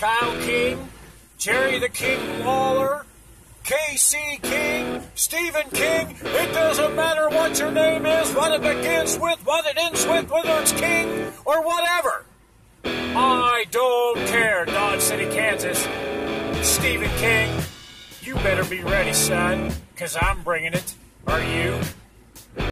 Kyle King, Jerry the King Lawler, KC King, Stephen King. It doesn't matter what your name is, what it begins with, what it ends with, whether it's King or whatever. I don't care, Dodge City, Kansas. Stephen King, you better be ready, son, because I'm bringing it.